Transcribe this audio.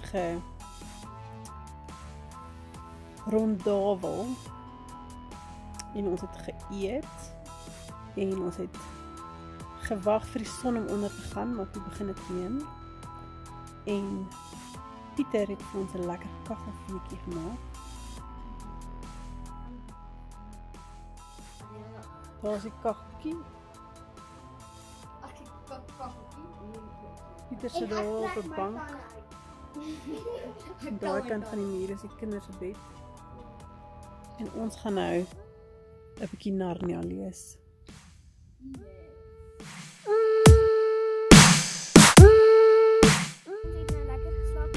snoesige rondavel en ons het geëet en ons het gewag vir die son om onder te gaan maar toe begin dit neem en Pieter het vir ons 'n lekker kaffelvuurtjie gemaak Daar is die kaggetjie. Ag pak kaffeltjie. Pieter sit daar op 'n bank. Aan daai kant van die muur is die kinders se bed. En ons gaan nou 'n bietjie Narnia lees. Ons het nou lekker geslaap